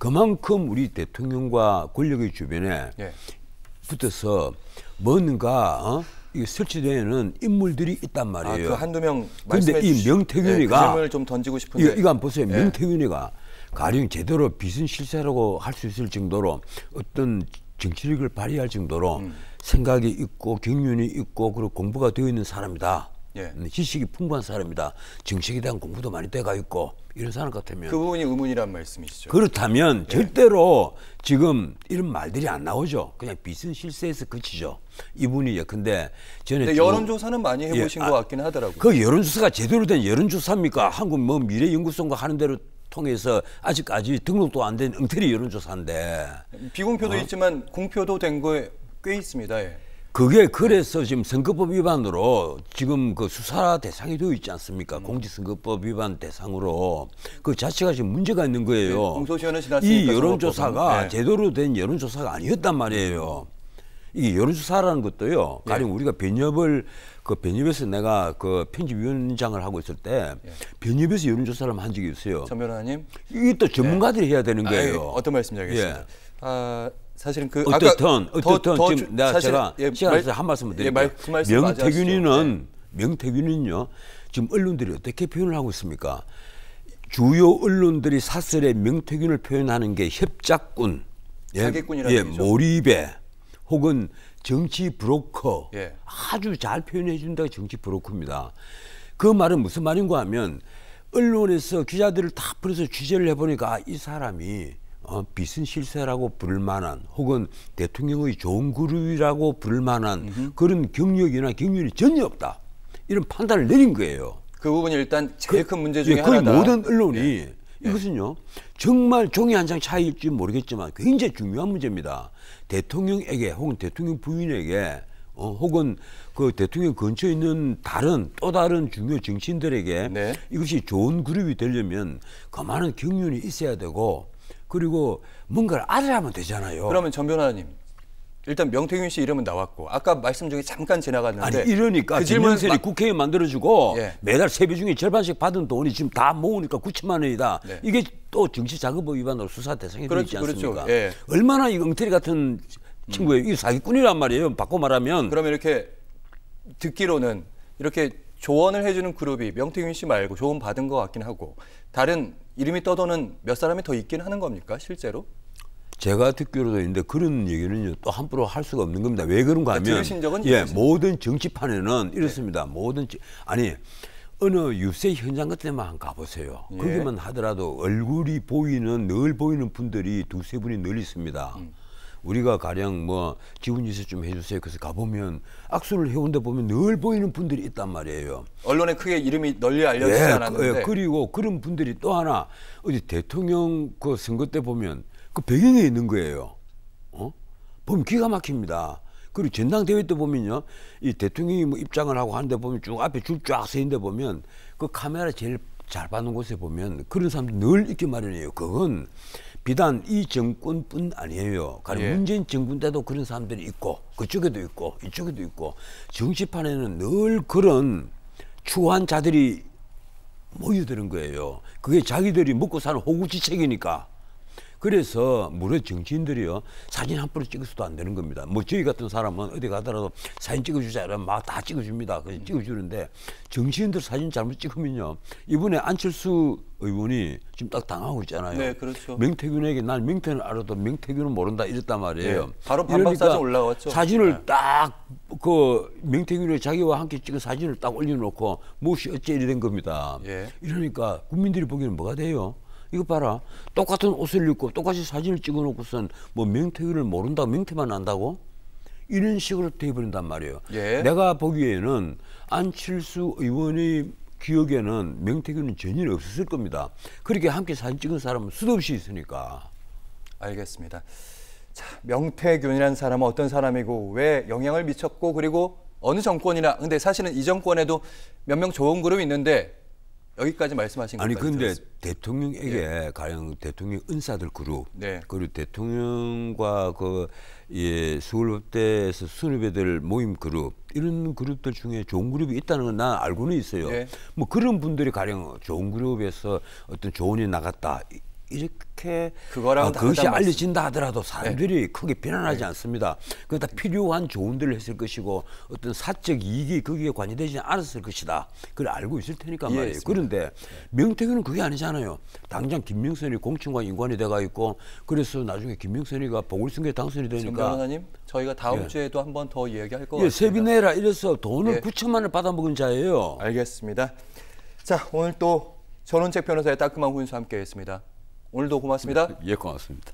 그만큼 우리 대통령과 권력의 주변에 예. 붙어서 뭔가 어? 이 설치되는 인물들이 있단 아, 말이에요. 그 한두 명 말씀해 이 주시- 명태균이가 예, 그 질문을 좀 던지고 싶은데 이거, 한번 보세요. 예. 명태균이가 가령 제대로 비선 실세라고 할 수 있을 정도로 어떤 정치력을 발휘할 정도로 음. 생각이 있고 경륜이 있고 그리고 공부가 되어 있는 사람이다. 예. 음, 지식이 풍부한 사람이다. 정책에 대한 공부도 많이 돼가 있고 이런 사람 같으면 그 부분이 의문이란 말씀이시죠. 그렇다면 예. 절대로 지금 이런 말들이 안 나오죠. 그냥 비선 실세에서 그치죠. 이분이 예컨대 전에 근데 쭉- 여론조사는 많이 해보신 예, 것 아, 같긴 하더라고요. 그 여론조사가 제대로 된 여론조사입니까? 한국 뭐 미래연구소가 하는 대로 통해서 아직까지 등록도 안 된 엉터리 여론조사인데 비공표도 어? 있지만 공표도 된 거에 꽤 있습니다. 예. 그게 그래서 지금 선거법 위반으로 지금 그 수사 대상이 되어 있지 않습니까? 공직선거법 위반 대상으로 그 자체가 지금 문제가 있는 거예요. 네, 공소시효는 지났으니까 이 여론조사가. 네. 제대로 된 여론조사가 아니었단 말이에요. 이게 여론조사라는 것도요. 네. 가령 우리가 변협을 그 변협에서 내가 그 편집위원장을 하고 있을 때 네. 변협에서 여론조사를 한 적이 있어요. 전 변호사님 이게 또 전문가들이 해야 되는 아, 거예요. 예, 어떤 말씀인지 알겠습니다. 예. 아, 사실은 그 어떻든 아까 더- 더 지금 주- 내가 제가 예, 시간 말- 에서 한 말씀을 예, 드릴게요. 말- 그 말씀 명태균이는 명태균은요 지금 언론들이 어떻게 표현을 하고 있습니까? 주요 언론들이 사설에 명태균을 표현하는 게 협작꾼, 사기꾼이라는 예, 얘기죠. 몰입에 혹은 정치 브로커 예. 아주 잘 표현해 준다가 정치 브로커입니다. 그 말은 무슨 말인가 하면 언론에서 기자들을 다 불러서 취재를 해보니까 아, 이 사람이 어, 비선 실세라고 부를 만한 혹은 대통령의 좋은 그룹이라고 부를 만한 그런 경력이나 경륜이 전혀 없다. 이런 판단을 내린 거예요. 그 부분이 일단 제일 큰 문제 중에 예, 거의 하나다. 예. 모든 언론이 이것은요 정말 종이 한 장 차이일지 모르겠지만 굉장히 중요한 문제입니다. 대통령에게 혹은 대통령 부인에게 어, 혹은 그 대통령 근처에 있는 다른 또 다른 중요 정치인들에게 네. 이것이 좋은 그룹이 되려면 그만한 경륜이 있어야 되고 그리고 뭔가를 알아야만 되잖아요. 그러면 전 변호사님 일단 명태균 씨 이름은 나왔고 아까 말씀 중에 잠깐 지나갔는데 아니 이러니까 그 질문 김영철이 국회에 만들어주고 예. 매달 세배 중에 절반씩 받은 돈이 지금 다 모으니까 9천만 원이다. 네. 이게 또 정치자금법 위반으로 수사 대상이 되어 있지 그렇죠, 그렇죠. 않습니까? 예. 얼마나 이 엉터리 같은 친구예요. 이게 사기꾼이란 말이에요. 바꿔 말하면 그러면 이렇게 듣기로는 이렇게 조언을 해주는 그룹이 명태균 씨 말고 조언 받은 것 같긴 하고 다른 이름이 떠도는 몇 사람이 더 있긴 하는 겁니까 실제로? 제가 듣기로도 있는데 그런 얘기는요 또 함부로 할 수가 없는 겁니다. 왜 그런가 하면 들으신 적은 예 모든 정치판에는 이렇습니다. 모든 지- 아니 어느 유세 현장 같은 데만 가보세요. 예. 거기만 하더라도 얼굴이 보이는 늘 보이는 분들이 두세 분이 늘 있습니다. 음. 우리가 가령 뭐 지분 유세 좀 해주세요. 그래서 가보면 악수를 해온 데 보면 늘 보이는 분들이 있단 말이에요. 언론에 크게 이름이 널리 알려지지 예, 않았는데 그, 예, 그리고 그런 분들이 또 하나 어디 대통령 그 선거 때 보면 그 배경에 있는 거예요. 어? 보면 기가 막힙니다. 그리고 전당대회 때 보면요, 이 대통령이 뭐 입장을 하고 하는데 보면 쭉 앞에 줄 쫙 서 있는데 보면 그 카메라 제일 잘 받는 곳에 보면 그런 사람들 늘 있게 마련이에요. 그건 비단 이 정권뿐 아니에요. 가령 예. 문재인 정부 때도 그런 사람들이 있고 그쪽에도 있고 이쪽에도 있고 정치판에는 늘 그런 추한 자들이 모여드는 거예요. 그게 자기들이 먹고 사는 호구지책이니까. 그래서 무려 정치인들이요 사진 한 프로 찍어서도 안 되는 겁니다. 뭐 저희 같은 사람은 어디 가더라도 사진 찍어주자 이러면 막 다 찍어줍니다. 그래서 찍어주는데 정치인들 사진 잘못 찍으면요 이번에 안철수 의원이 지금 딱 당하고 있잖아요. 네, 그렇죠. 명태균에게 난 명태는 알아도 명태균은 모른다 이랬단 말이에요. 네, 바로 반박 사진 올라왔죠. 사진을 네. 딱그 명태균이 자기와 함께 찍은 사진을 딱 올려놓고 무엇이 어째 이래 된 겁니다. 예. 이러니까 국민들이 보기에는 뭐가 돼요? 이거 봐라. 똑같은 옷을 입고 똑같이 사진을 찍어놓고선 뭐 명태균을 모른다고 명태만 안다고? 이런 식으로 돼버린단 말이에요. 예. 내가 보기에는 안철수 의원의 기억에는 명태균은 전혀 없었을 겁니다. 그렇게 함께 사진 찍은 사람은 수도 없이 있으니까. 알겠습니다. 자, 명태균이라는 사람은 어떤 사람이고 왜 영향을 미쳤고 그리고 어느 정권이나 근데 사실은 이 정권에도 몇 명 좋은 그룹이 있는데 여기까지 말씀하신 아니 것까지 근데 들었습니다. 대통령에게 가령 대통령 은사들 그룹 네. 그리고 대통령과 그 예, 서울법대에서 수뇌배들 모임 그룹 이런 그룹들 중에 좋은 그룹이 있다는 건 난 알고는 있어요. 예. 뭐 그런 분들이 가령 좋은 그룹에서 어떤 조언이 나갔다. 이- 이렇게 아, 그것이 알려진다 하더라도 사람들이 크게 비난하지 않습니다. 그다 필요한 조언들을 했을 것이고 어떤 사적 이익이 거기에 관여되지 않았을 것이다. 그걸 알고 있을 테니까 말이에요. 이해했습니다. 그런데 명태균은 그게 아니잖아요. 당장 김명선이 공천과 인관이 돼가 있고 그래서 나중에 김명선이가 보궐선거에 당선이 정 되니까 변호사님, 저희가 다음 예. 주에도 한 번더것 예, 같습니다. 세비 내라 이래서 돈을 예. 9천만 원을 받아먹은 자예요. 알겠습니다. 자, 오늘 또 전원책 변호사의 따끔한 훈수 함께했습니다. 오늘도 고맙습니다. 예, 고맙습니다.